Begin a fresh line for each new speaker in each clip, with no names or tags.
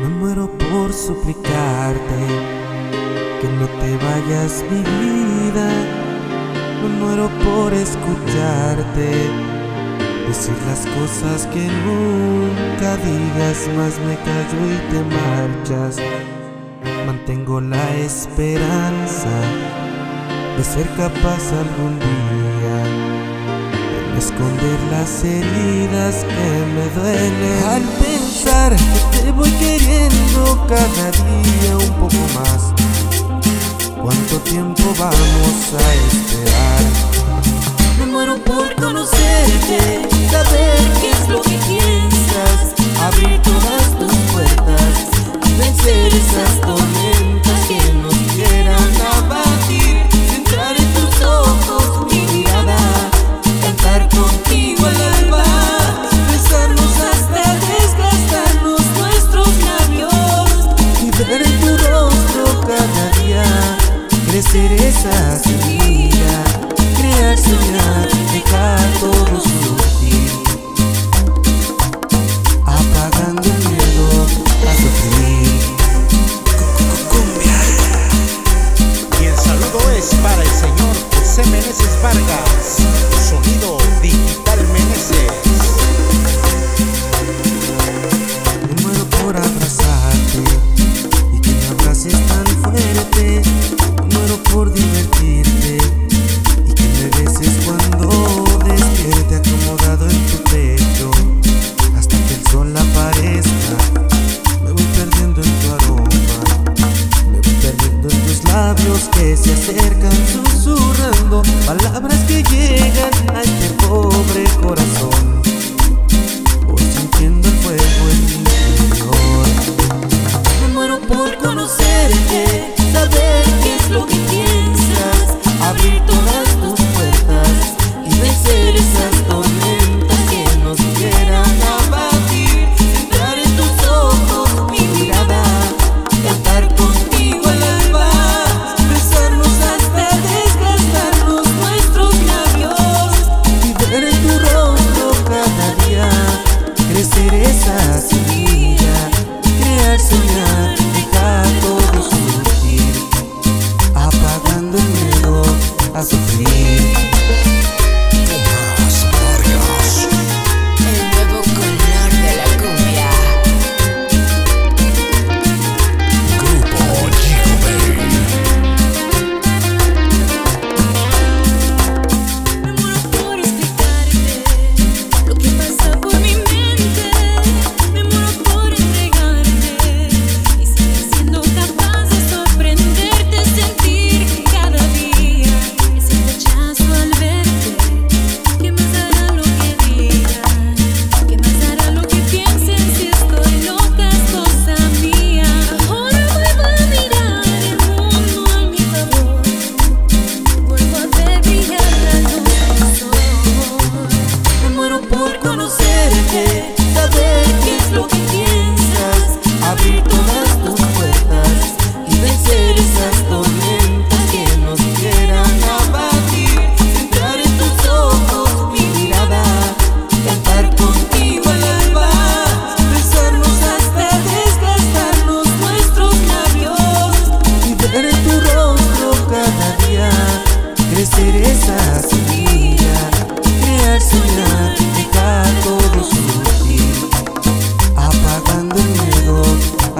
Me muero por suplicarte que no te vayas mi vida. Me muero por escucharte decir las cosas que nunca digas. Más me callo y te marchas. Mantengo la esperanza de ser capaz algún día de esconder las heridas que me duelen que te voy queriendo cada día un poco más. ¿Cuánto tiempo vamos a esperar?
Me muero por conocerte, saber qué es lo que piensas, abrir todas tus
cada día, crecer esa semilla, crear, soñar, pecar todos los. Apagando el miedo a sufrir. Cumbia.
Y el saludo es para el señor José Meneses Vargas.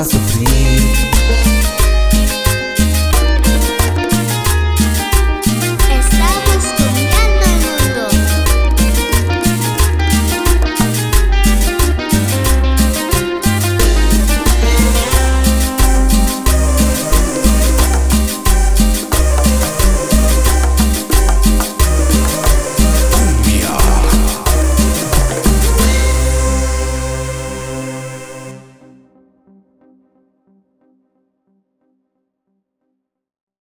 pra sofrer.